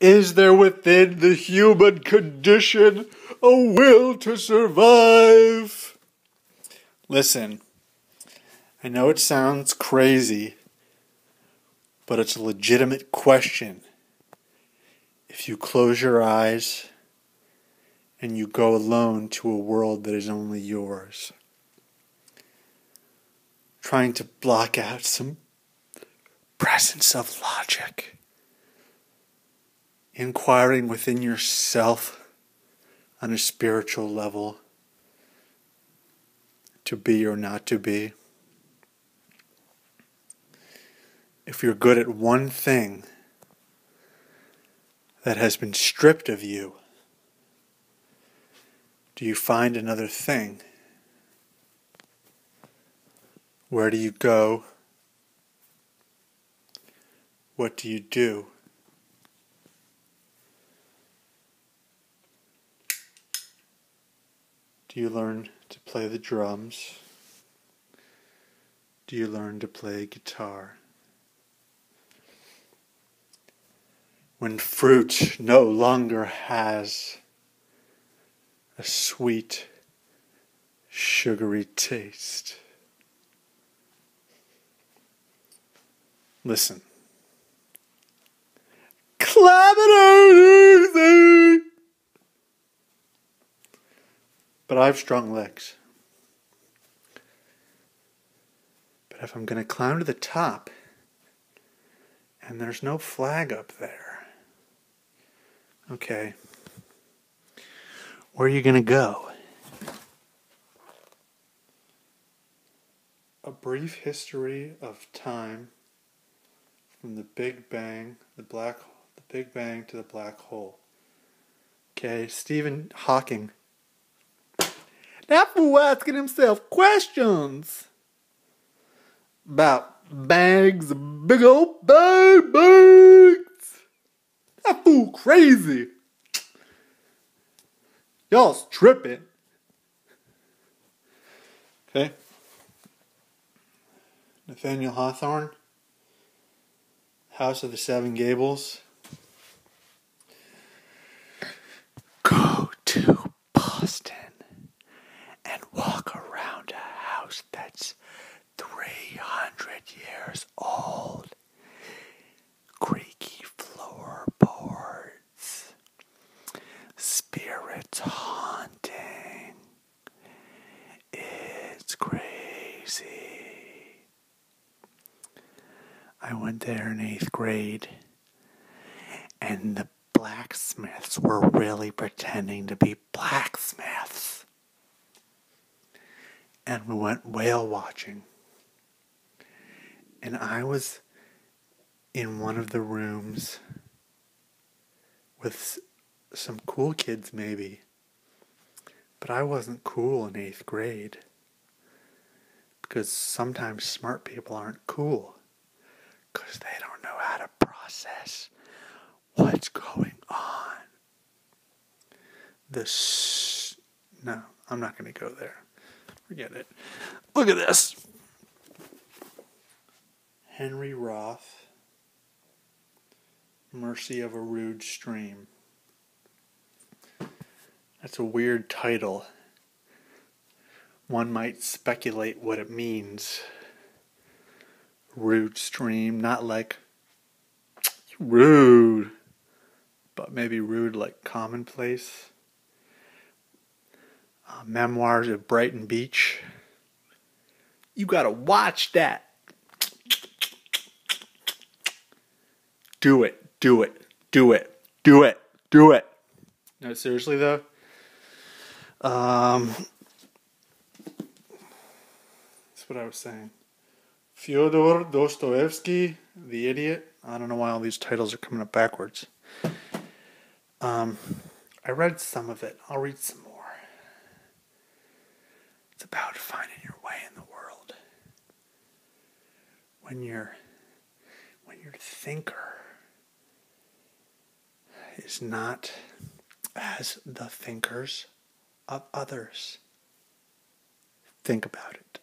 Is there within the human condition a will to survive? Listen, I know it sounds crazy, but it's a legitimate question. If you close your eyes and you go alone to a world that is only yours, trying to block out some presence of logic, inquiring within yourself on a spiritual level to be or not to be. If you're good at one thing that has been stripped of you, do you find another thing? Where do you go? What do you do? Do you learn to play the drums? Do you learn to play guitar? When fruit no longer has a sweet, sugary taste. Listen. Clap But I have strong legs. But if I'm going to climb to the top and there's no flag up there, okay, where are you going to go? A brief history of time from the Big Bang, the black, the Big Bang to the black hole. Okay, Stephen Hawking. That fool asking himself questions about bags, of big old bag bags. That fool crazy. Y'all's tripping. Okay. Nathaniel Hawthorne. House of the Seven Gables. Go to Boston and walk around a house that's 300 years old. Creaky floorboards. Spirits haunting. It's crazy. I went there in eighth grade, and the blacksmiths were really pretending to be blacksmiths. And we went whale watching. And I was in one of the rooms with some cool kids, maybe. But I wasn't cool in eighth grade. Because sometimes smart people aren't cool because they don't know how to process what's going on. This, no, I'm not going to go there. Forget it. Look at this. Henry Roth, Mercy of a Rude Stream. That's a weird title. One might speculate what it means rude stream, not like rude, but maybe rude like commonplace. Uh, Memoirs of Brighton Beach. You gotta watch that. Do it, do it, do it, do it, do it. No, seriously though. Um, that's what I was saying. Fyodor Dostoevsky, The Idiot. I don't know why all these titles are coming up backwards. Um, I read some of it. I'll read some more. It's about finding your way in the world. When you're when your thinker is not as the thinkers of others. Think about it.